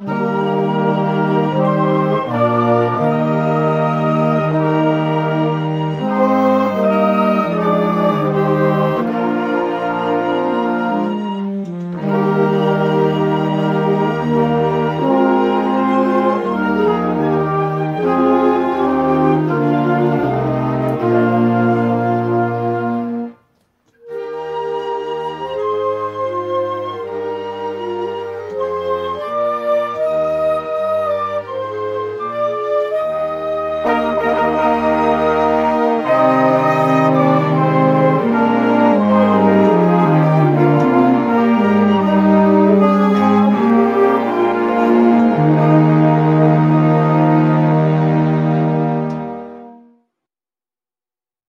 Mm-hmm.